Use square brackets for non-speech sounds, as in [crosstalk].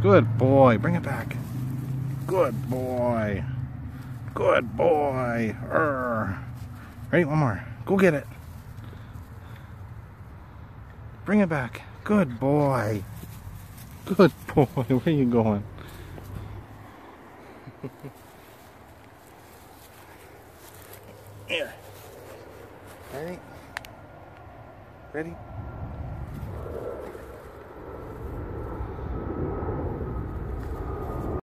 Good boy. Bring it back. Good boy. Good boy. Err. Ready? One more. Go get it. Bring it back. Good boy. Good [laughs] boy. Where are you going? [laughs] Here. Ready? Ready?